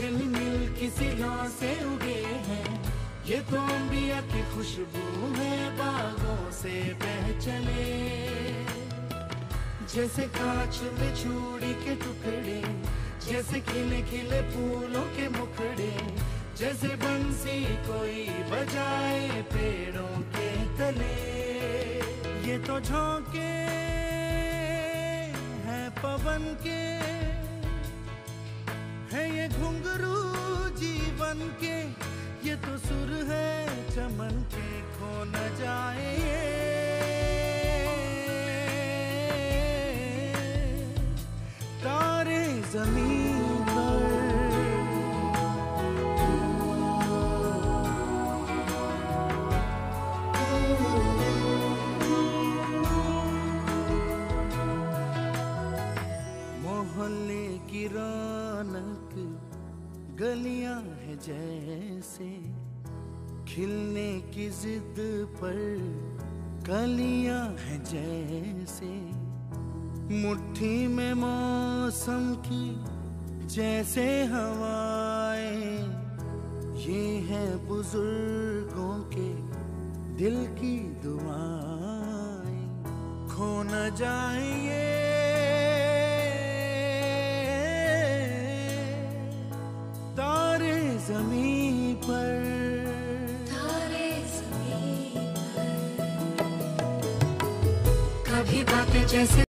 फसिलों से उगे हैं। ये तो अंबिया की खुशबू है बागों से बह चले। जैसे कांच में चूड़ी के टुकड़े, जैसे खिले खिले फूलों के मुखड़े, जैसे बंसी कोई बजाए पेड़ों के तले। ये तो झोंके हैं पवन के है ये घुंघरू जीवन के, ये तो सुर है चमन के, खो न जाए तारे ज़मीन मोहल्ले की रौनक, गलियाँ है जैसे। खिलने की जिद पर कलियाँ है जैसे। मुट्ठी में मौसम की जैसे हवाएँ, ये है बुज़ुर्गों के दिल की दुआएँ। खो न जाए ये ज़मीन पर। तारे जमी पर। कभी बातें जैसे